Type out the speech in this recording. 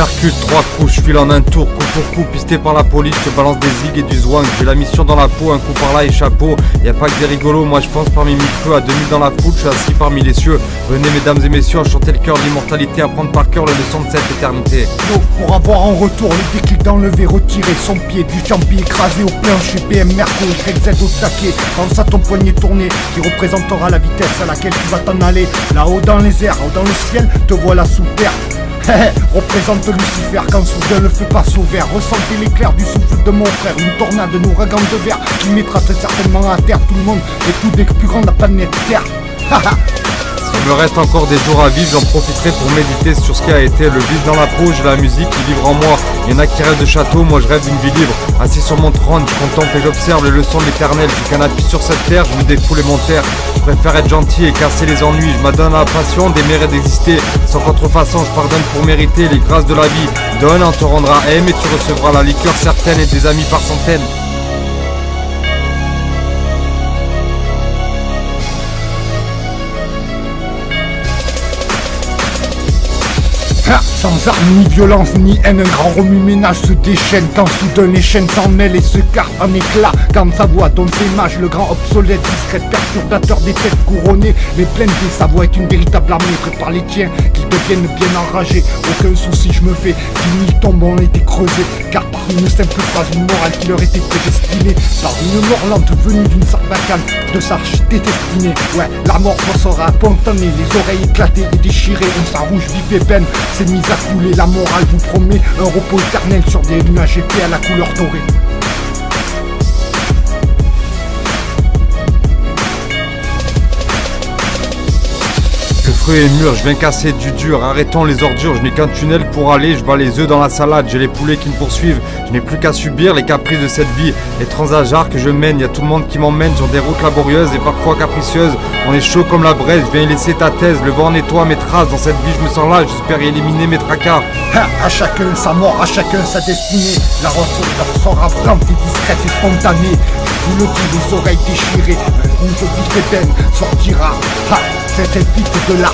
percute, trois coups, je file en un tour, coup pour coup, pisté par la police, je balance des zig et du zwang, j'ai la mission dans la peau, un coup par là et chapeau, y a pas que des rigolos, moi je pense parmi mille feux, à 2000 dans la foule, je suis assis parmi les cieux, venez mesdames et messieurs, à chanter le cœur de l'immortalité, à prendre par cœur le leçon de cette éternité. Pour avoir en retour le déclic d'enlever, retirer son pied du champi écrasé au plancher PM Merco, YZ au taquet, pense à ton poignet tourné, qui représentera la vitesse à laquelle tu vas t'en aller, là-haut dans les airs, haut dans le ciel, te voilà sous terre. Représente Lucifer quand soudain le feu passe au vert. Ressentez l'éclair du souffle de mon frère. Une tornade regante de verre Qui mettra très certainement à terre tout le monde Et tout des plus grands de la planète Terre Il me reste encore des jours à vivre, j'en profiterai pour méditer sur ce qui a été le vivre dans la peau, j'ai la musique qui vivre en moi. Il y en a qui rêvent de château, moi je rêve d'une vie libre. Assis sur mon trône, je contemple et j'observe les leçons de l'éternel. J'ai qu'un sur cette terre, je me défoule et mon terre. Je préfère être gentil et casser les ennuis. Je m'adonne à la passion d'aimer et d'exister. Sans contrefaçon, je pardonne pour mériter les grâces de la vie. Donne, on te rendra aime et tu recevras la liqueur certaine et des amis par centaines. Sans armes ni violence ni haine, un grand remue-ménage se déchaîne Quand soudain les chaînes s'en mêlent et se carpent en éclats. Quand sa voix donne ses mages, le grand obsolète, discret perturbateur des têtes couronnées. Mais pleine de sa voix est une véritable armée Prépare les tiens, qu'ils deviennent bien enragés. Aucun souci je me fais, mille tombes ont été par une simple phrase, une morale qui leur était prédestinée Par une mort lente venue d'une sarbacane de sarche dédestinée Ouais, la mort sera spontanée, les oreilles éclatées et déchirées On s'arrouge vif et peine, c'est mise à couler La morale vous promet un repos éternel sur des nuages épais à la couleur dorée mûr, je viens casser du dur, arrêtons les ordures, je n'ai qu'un tunnel pour aller, je bats les œufs dans la salade, j'ai les poulets qui me poursuivent, je n'ai plus qu'à subir les caprices de cette vie, les transagars que je mène, y a tout le monde qui m'emmène sur des routes laborieuses et parfois capricieuses, on est chaud comme la braise, je viens y laisser ta thèse, le vent nettoie mes traces, dans cette vie je me sens là, j'espère éliminer mes tracas. Hein, à chacun sa mort, à chacun sa destinée. La ressource sera brante et discrète et spontanée. Je vous le dis, les oreilles déchirées, un rouge vif ébène sortira. Cette vite de là.